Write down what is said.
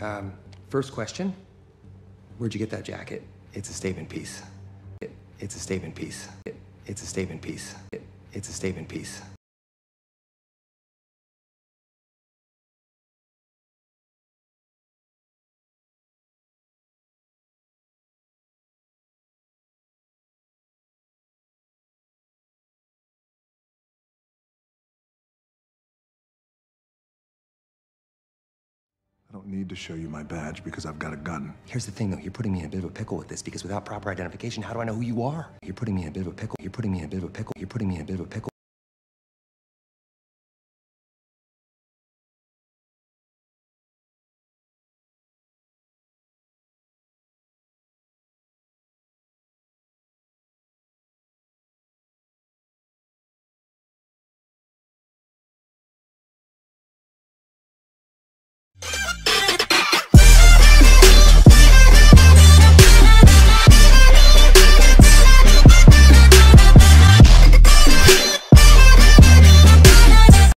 Um, first question Where'd you get that jacket? It's a statement piece. It, it's a statement piece. It, it's a statement piece. It, it's a statement piece. I don't need to show you my badge because I've got a gun. Here's the thing, though. You're putting me in a bit of a pickle with this because without proper identification, how do I know who you are? You're putting me in a bit of a pickle. You're putting me in a bit of a pickle. You're putting me in a bit of a pickle.